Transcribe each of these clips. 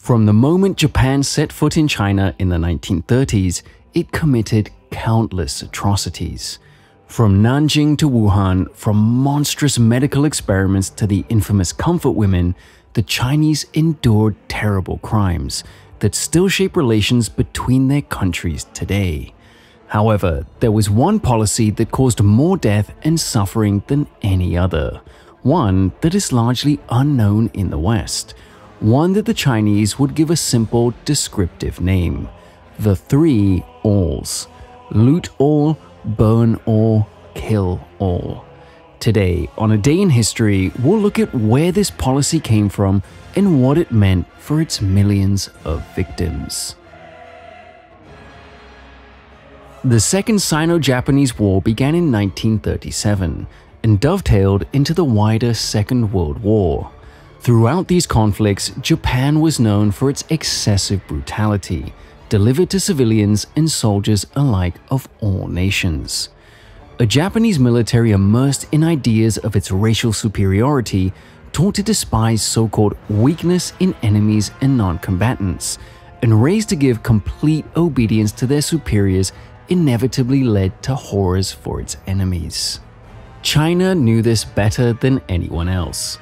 From the moment Japan set foot in China in the 1930s, it committed countless atrocities. From Nanjing to Wuhan, from monstrous medical experiments to the infamous comfort women, the Chinese endured terrible crimes that still shape relations between their countries today. However, there was one policy that caused more death and suffering than any other, one that is largely unknown in the West – one that the Chinese would give a simple descriptive name the three alls loot all, burn all, kill all. Today, on A Day in History, we'll look at where this policy came from and what it meant for its millions of victims. The Second Sino Japanese War began in 1937 and dovetailed into the wider Second World War. Throughout these conflicts, Japan was known for its excessive brutality, delivered to civilians and soldiers alike of all nations. A Japanese military immersed in ideas of its racial superiority taught to despise so-called weakness in enemies and non-combatants, and raised to give complete obedience to their superiors inevitably led to horrors for its enemies. China knew this better than anyone else.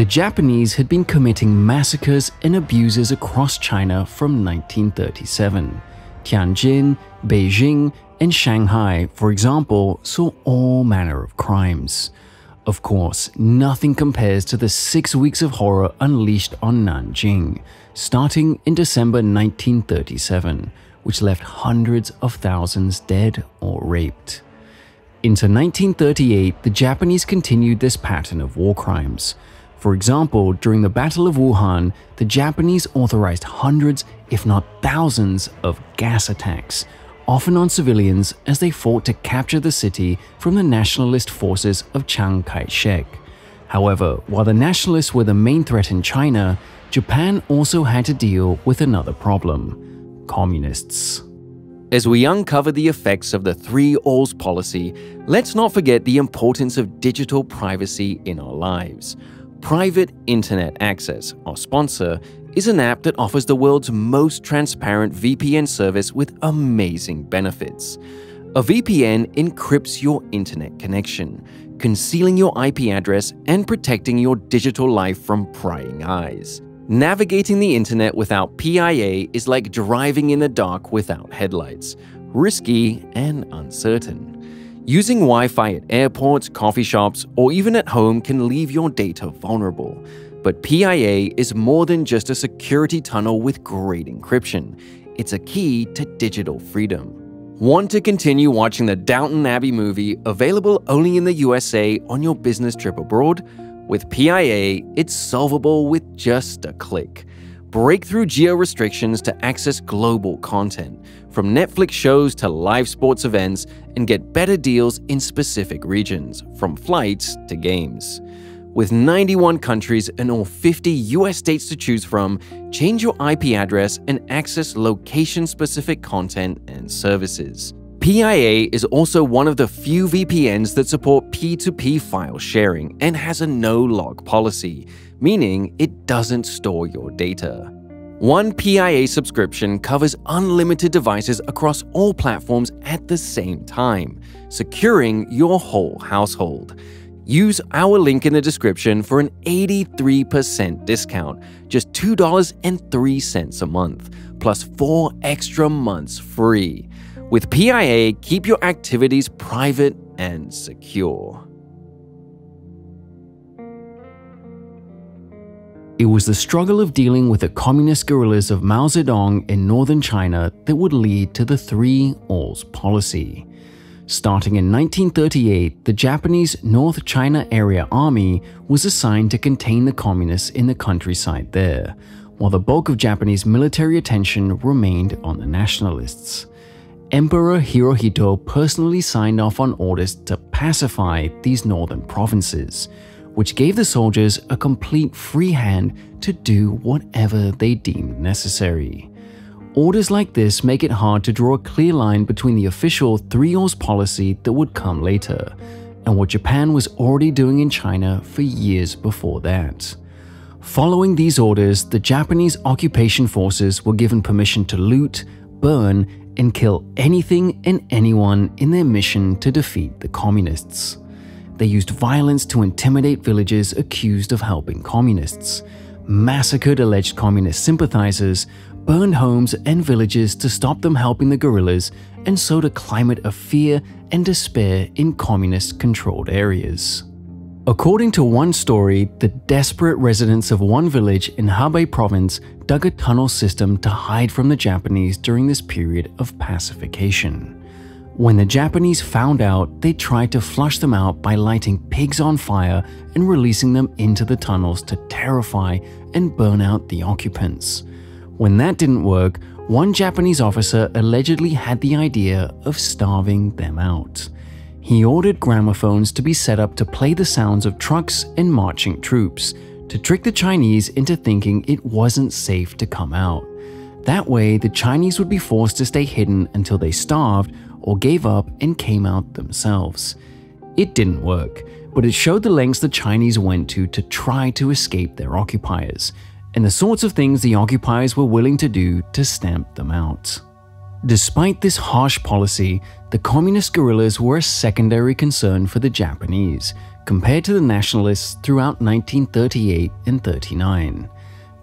The Japanese had been committing massacres and abuses across China from 1937. Tianjin, Beijing, and Shanghai, for example, saw all manner of crimes. Of course, nothing compares to the six weeks of horror unleashed on Nanjing, starting in December 1937, which left hundreds of thousands dead or raped. Into 1938, the Japanese continued this pattern of war crimes. For example, during the Battle of Wuhan, the Japanese authorized hundreds, if not thousands, of gas attacks, often on civilians as they fought to capture the city from the nationalist forces of Chiang Kai shek. However, while the nationalists were the main threat in China, Japan also had to deal with another problem communists. As we uncover the effects of the three alls policy, let's not forget the importance of digital privacy in our lives. Private Internet Access, our sponsor, is an app that offers the world's most transparent VPN service with amazing benefits. A VPN encrypts your internet connection, concealing your IP address and protecting your digital life from prying eyes. Navigating the internet without PIA is like driving in the dark without headlights, risky and uncertain. Using Wi Fi at airports, coffee shops, or even at home can leave your data vulnerable. But PIA is more than just a security tunnel with great encryption, it's a key to digital freedom. Want to continue watching the Downton Abbey movie, available only in the USA on your business trip abroad? With PIA, it's solvable with just a click break through geo restrictions to access global content, from Netflix shows to live sports events, and get better deals in specific regions, from flights to games. With 91 countries and all 50 US states to choose from, change your IP address and access location specific content and services. PIA is also one of the few VPNs that support P2P file sharing and has a no log policy, meaning it doesn't store your data. One PIA subscription covers unlimited devices across all platforms at the same time, securing your whole household. Use our link in the description for an 83% discount, just $2.03 a month, plus 4 extra months free. With PIA, keep your activities private and secure. It was the struggle of dealing with the communist guerrillas of Mao Zedong in northern China that would lead to the Three Alls policy. Starting in 1938, the Japanese North China Area Army was assigned to contain the communists in the countryside there, while the bulk of Japanese military attention remained on the nationalists. Emperor Hirohito personally signed off on orders to pacify these northern provinces, which gave the soldiers a complete free hand to do whatever they deemed necessary. Orders like this make it hard to draw a clear line between the official Three Alls policy that would come later and what Japan was already doing in China for years before that. Following these orders, the Japanese occupation forces were given permission to loot, burn, and kill anything and anyone in their mission to defeat the communists. They used violence to intimidate villagers accused of helping communists, massacred alleged communist sympathizers, burned homes and villages to stop them helping the guerrillas, and sowed a climate of fear and despair in communist controlled areas. According to one story, the desperate residents of one village in Hebei province dug a tunnel system to hide from the Japanese during this period of pacification. When the Japanese found out, they tried to flush them out by lighting pigs on fire and releasing them into the tunnels to terrify and burn out the occupants. When that didn't work, one Japanese officer allegedly had the idea of starving them out. He ordered gramophones to be set up to play the sounds of trucks and marching troops, to trick the Chinese into thinking it wasn't safe to come out. That way, the Chinese would be forced to stay hidden until they starved or gave up and came out themselves. It didn't work, but it showed the lengths the Chinese went to to try to escape their occupiers, and the sorts of things the occupiers were willing to do to stamp them out. Despite this harsh policy, the communist guerrillas were a secondary concern for the Japanese, compared to the nationalists throughout 1938 and 39.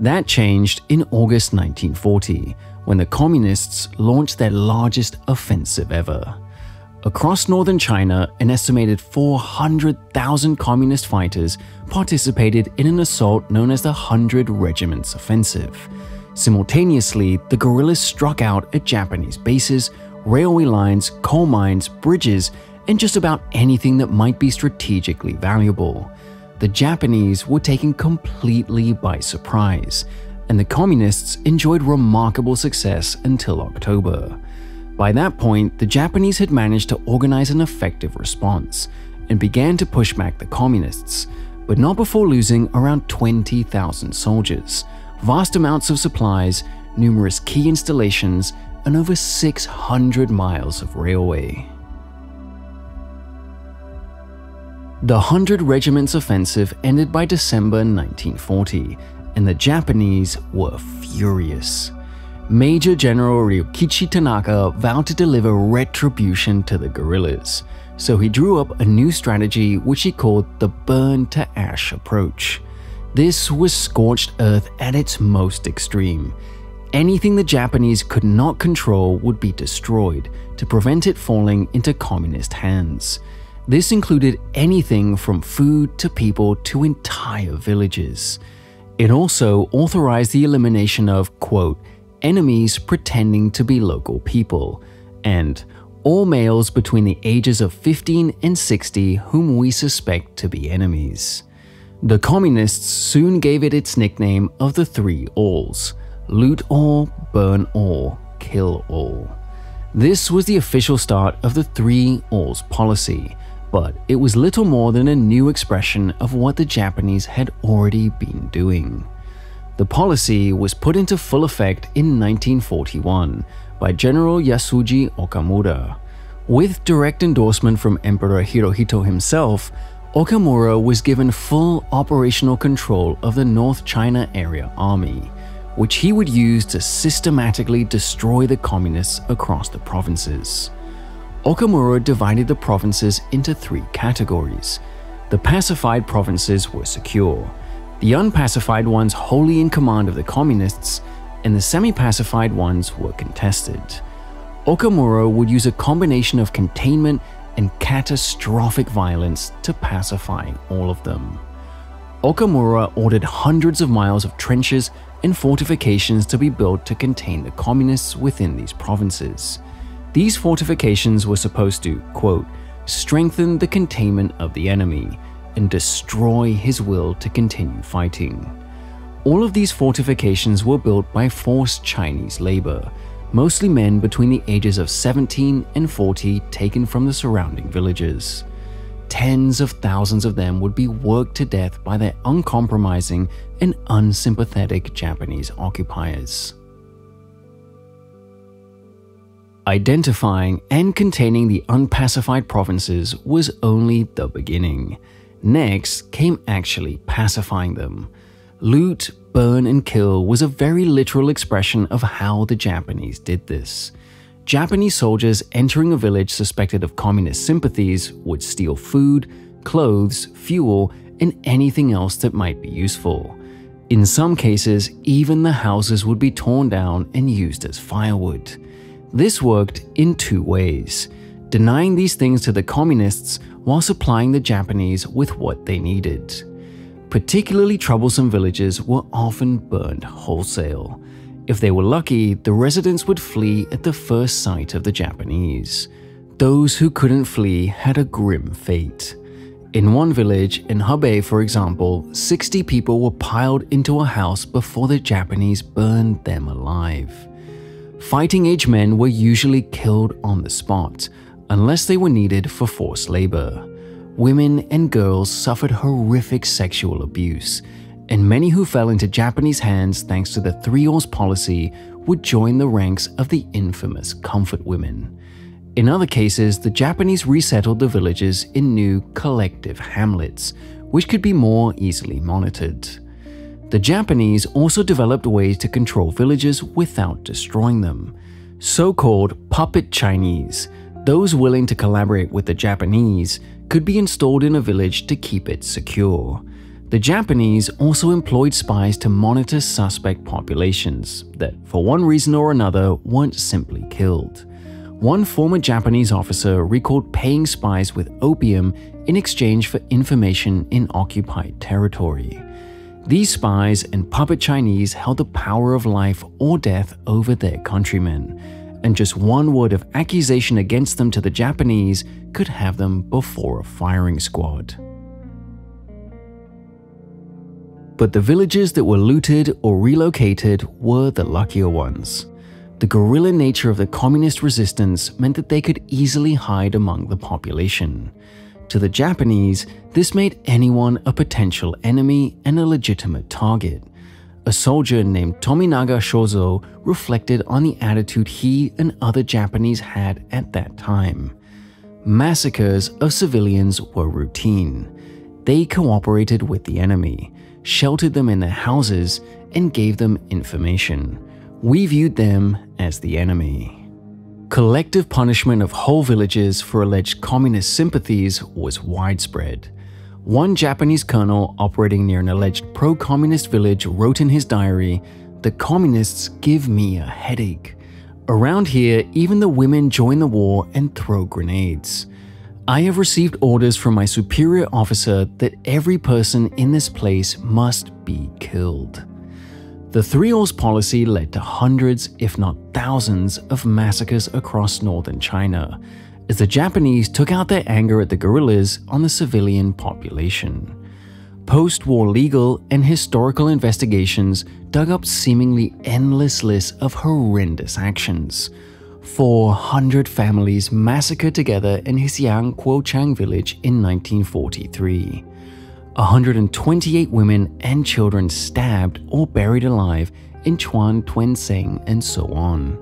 That changed in August 1940, when the communists launched their largest offensive ever. Across northern China, an estimated 400,000 communist fighters participated in an assault known as the Hundred Regiments Offensive. Simultaneously, the guerrillas struck out at Japanese bases, railway lines, coal mines, bridges, and just about anything that might be strategically valuable. The Japanese were taken completely by surprise, and the communists enjoyed remarkable success until October. By that point, the Japanese had managed to organize an effective response and began to push back the communists, but not before losing around 20,000 soldiers, vast amounts of supplies, numerous key installations, and over 600 miles of railway. The Hundred Regiments offensive ended by December 1940, and the Japanese were furious. Major General Ryukichi Tanaka vowed to deliver retribution to the guerrillas, so he drew up a new strategy which he called the burn to ash approach. This was scorched earth at its most extreme. Anything the Japanese could not control would be destroyed to prevent it falling into communist hands. This included anything from food to people to entire villages. It also authorized the elimination of, quote, enemies pretending to be local people, and all males between the ages of 15 and 60 whom we suspect to be enemies. The communists soon gave it its nickname of the Three Alls loot all, burn all, kill all. This was the official start of the Three Alls policy, but it was little more than a new expression of what the Japanese had already been doing. The policy was put into full effect in 1941 by General Yasuji Okamura. With direct endorsement from Emperor Hirohito himself, Okamura was given full operational control of the North China Area Army, which he would use to systematically destroy the communists across the provinces. Okamura divided the provinces into three categories. The pacified provinces were secure, the unpacified ones wholly in command of the communists, and the semi-pacified ones were contested. Okamura would use a combination of containment and catastrophic violence to pacify all of them. Okamura ordered hundreds of miles of trenches and fortifications to be built to contain the communists within these provinces. These fortifications were supposed to, quote, strengthen the containment of the enemy and destroy his will to continue fighting. All of these fortifications were built by forced Chinese labor, mostly men between the ages of 17 and 40 taken from the surrounding villages. Tens of thousands of them would be worked to death by their uncompromising and unsympathetic Japanese occupiers. Identifying and containing the unpacified provinces was only the beginning. Next came actually pacifying them. Loot, burn, and kill was a very literal expression of how the Japanese did this. Japanese soldiers entering a village suspected of communist sympathies would steal food, clothes, fuel, and anything else that might be useful. In some cases, even the houses would be torn down and used as firewood. This worked in two ways denying these things to the communists while supplying the Japanese with what they needed. Particularly troublesome villages were often burned wholesale. If they were lucky, the residents would flee at the first sight of the Japanese. Those who couldn't flee had a grim fate. In one village, in Hebei for example, 60 people were piled into a house before the Japanese burned them alive. Fighting age men were usually killed on the spot, unless they were needed for forced labor. Women and girls suffered horrific sexual abuse, and many who fell into Japanese hands thanks to the Three Alls policy would join the ranks of the infamous comfort women. In other cases, the Japanese resettled the villages in new collective hamlets, which could be more easily monitored. The Japanese also developed ways to control villages without destroying them. So called puppet Chinese, those willing to collaborate with the Japanese, could be installed in a village to keep it secure. The Japanese also employed spies to monitor suspect populations that, for one reason or another, weren't simply killed. One former Japanese officer recalled paying spies with opium in exchange for information in occupied territory. These spies and puppet Chinese held the power of life or death over their countrymen, and just one word of accusation against them to the Japanese could have them before a firing squad. But the villages that were looted or relocated were the luckier ones. The guerrilla nature of the communist resistance meant that they could easily hide among the population. To the Japanese, this made anyone a potential enemy and a legitimate target. A soldier named Tominaga Shozo reflected on the attitude he and other Japanese had at that time. Massacres of civilians were routine. They cooperated with the enemy, sheltered them in their houses, and gave them information. We viewed them as the enemy. Collective punishment of whole villages for alleged communist sympathies was widespread. One Japanese colonel operating near an alleged pro communist village wrote in his diary The communists give me a headache. Around here, even the women join the war and throw grenades. I have received orders from my superior officer that every person in this place must be killed. The Three Alls policy led to hundreds, if not thousands, of massacres across northern China, as the Japanese took out their anger at the guerrillas on the civilian population. Post war legal and historical investigations dug up seemingly endless lists of horrendous actions 400 families massacred together in Xiang Kuochang village in 1943. 128 women and children stabbed or buried alive in Chuan Tuanseng and so on.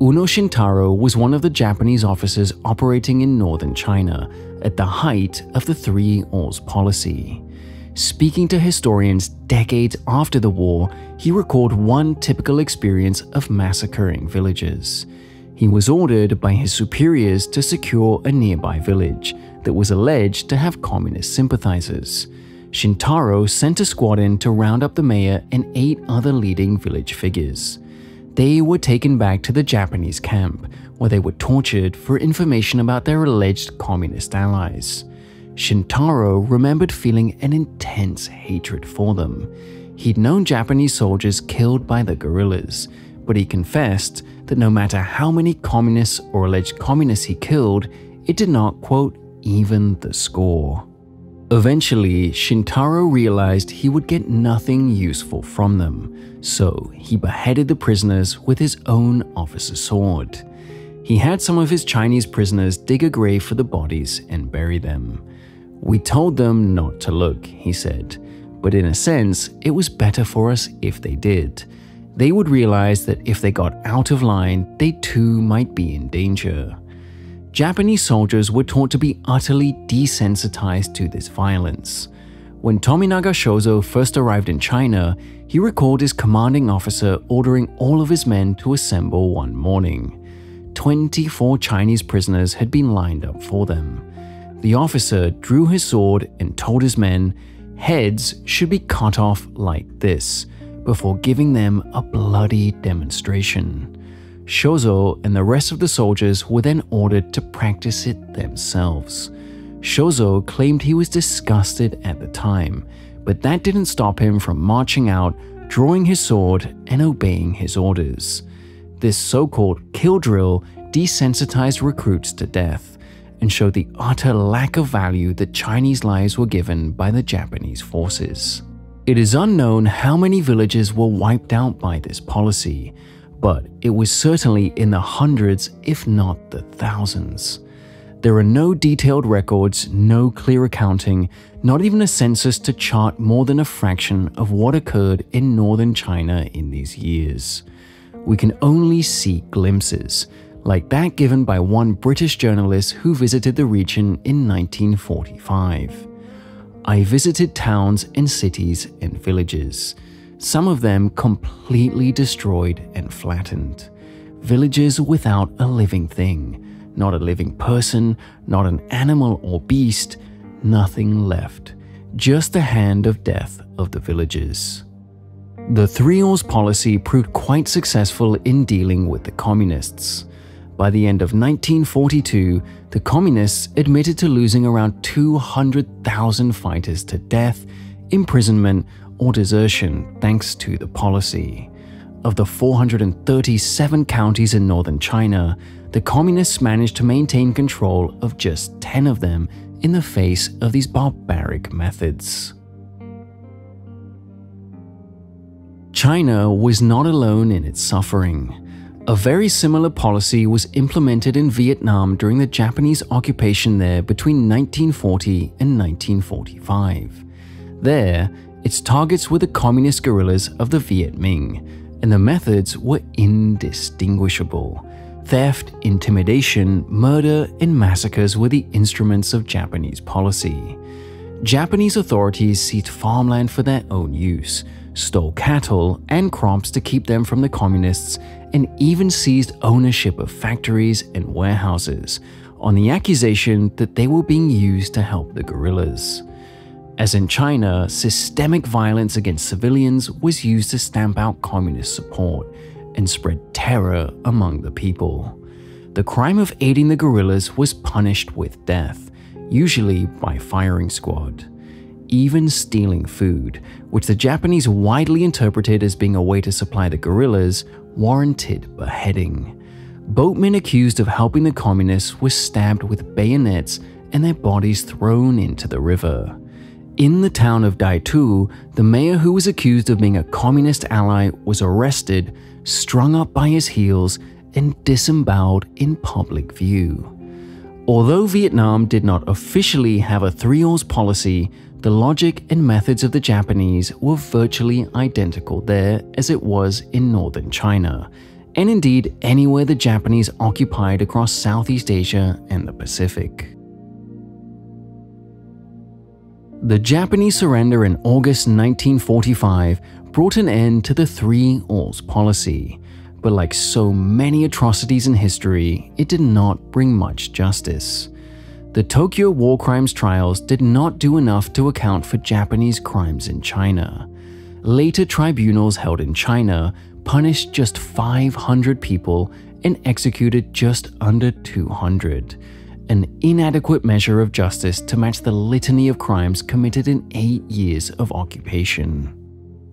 Uno Shintaro was one of the Japanese officers operating in northern China at the height of the Three Alls policy. Speaking to historians decades after the war, he recalled one typical experience of massacring villages. He was ordered by his superiors to secure a nearby village that was alleged to have communist sympathizers. Shintaro sent a squad in to round up the mayor and eight other leading village figures. They were taken back to the Japanese camp, where they were tortured for information about their alleged communist allies. Shintaro remembered feeling an intense hatred for them. He'd known Japanese soldiers killed by the guerrillas, but he confessed that no matter how many communists or alleged communists he killed, it did not, quote, even the score. Eventually, Shintaro realized he would get nothing useful from them, so he beheaded the prisoners with his own officer's sword. He had some of his Chinese prisoners dig a grave for the bodies and bury them. We told them not to look, he said, but in a sense, it was better for us if they did. They would realize that if they got out of line, they too might be in danger. Japanese soldiers were taught to be utterly desensitized to this violence. When Tominaga Shozo first arrived in China, he recalled his commanding officer ordering all of his men to assemble one morning. 24 Chinese prisoners had been lined up for them. The officer drew his sword and told his men heads should be cut off like this before giving them a bloody demonstration. Shozo and the rest of the soldiers were then ordered to practice it themselves. Shozo claimed he was disgusted at the time, but that didn't stop him from marching out, drawing his sword, and obeying his orders. This so called kill drill desensitized recruits to death and showed the utter lack of value that Chinese lives were given by the Japanese forces. It is unknown how many villages were wiped out by this policy, but it was certainly in the hundreds, if not the thousands. There are no detailed records, no clear accounting, not even a census to chart more than a fraction of what occurred in northern China in these years. We can only see glimpses, like that given by one British journalist who visited the region in 1945. I visited towns and cities and villages, some of them completely destroyed and flattened. Villages without a living thing not a living person, not an animal or beast, nothing left, just the hand of death of the villagers. The Three Alls policy proved quite successful in dealing with the communists. By the end of 1942, the communists admitted to losing around 200,000 fighters to death, imprisonment, or desertion thanks to the policy. Of the 437 counties in northern China, the communists managed to maintain control of just 10 of them in the face of these barbaric methods. China was not alone in its suffering. A very similar policy was implemented in Vietnam during the Japanese occupation there between 1940 and 1945. There, its targets were the communist guerrillas of the Viet Minh, and the methods were indistinguishable. Theft, intimidation, murder, and massacres were the instruments of Japanese policy. Japanese authorities seized farmland for their own use, stole cattle and crops to keep them from the communists, and even seized ownership of factories and warehouses on the accusation that they were being used to help the guerrillas. As in China, systemic violence against civilians was used to stamp out communist support and spread terror among the people. The crime of aiding the guerrillas was punished with death, usually by firing squad. Even stealing food, which the Japanese widely interpreted as being a way to supply the guerrillas, warranted beheading. Boatmen accused of helping the communists were stabbed with bayonets and their bodies thrown into the river. In the town of Daitu, the mayor who was accused of being a communist ally was arrested strung up by his heels, and disemboweled in public view. Although Vietnam did not officially have a three alls policy, the logic and methods of the Japanese were virtually identical there as it was in northern China, and indeed anywhere the Japanese occupied across Southeast Asia and the Pacific. The Japanese surrender in August 1945 brought an end to the Three Alls policy, but like so many atrocities in history, it did not bring much justice. The Tokyo war crimes trials did not do enough to account for Japanese crimes in China. Later tribunals held in China punished just 500 people and executed just under 200, an inadequate measure of justice to match the litany of crimes committed in eight years of occupation.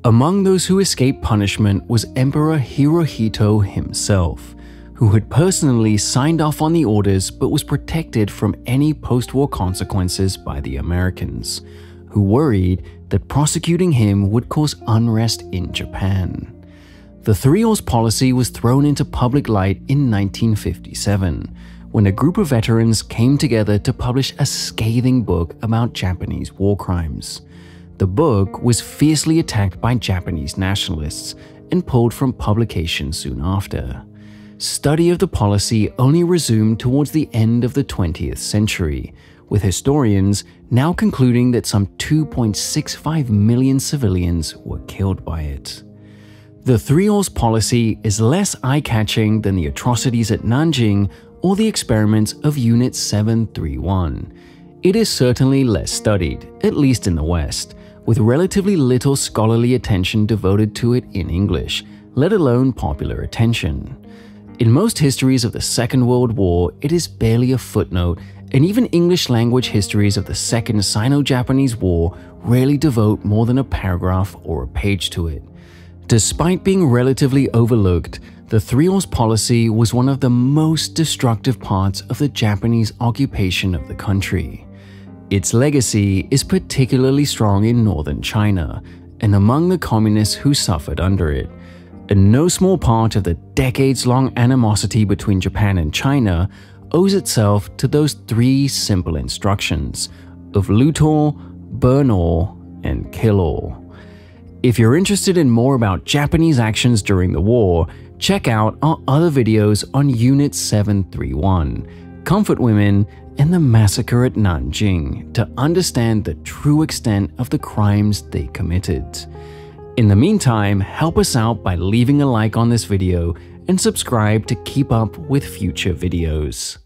Among those who escaped punishment was Emperor Hirohito himself, who had personally signed off on the orders but was protected from any post war consequences by the Americans, who worried that prosecuting him would cause unrest in Japan. The Three Alls policy was thrown into public light in 1957 when a group of veterans came together to publish a scathing book about Japanese war crimes. The book was fiercely attacked by Japanese nationalists and pulled from publication soon after. Study of the policy only resumed towards the end of the 20th century, with historians now concluding that some 2.65 million civilians were killed by it. The Three-Alls policy is less eye-catching than the atrocities at Nanjing or the experiments of Unit 731. It is certainly less studied, at least in the West, with relatively little scholarly attention devoted to it in English, let alone popular attention. In most histories of the Second World War, it is barely a footnote, and even English language histories of the Second Sino Japanese War rarely devote more than a paragraph or a page to it. Despite being relatively overlooked, the Three-Alls policy was one of the most destructive parts of the Japanese occupation of the country. Its legacy is particularly strong in northern China and among the communists who suffered under it. And no small part of the decades-long animosity between Japan and China owes itself to those three simple instructions of loot all, burn all, and kill all. If you're interested in more about Japanese actions during the war, check out our other videos on Unit 731, Comfort Women, and the massacre at Nanjing to understand the true extent of the crimes they committed. In the meantime, help us out by leaving a like on this video and subscribe to keep up with future videos.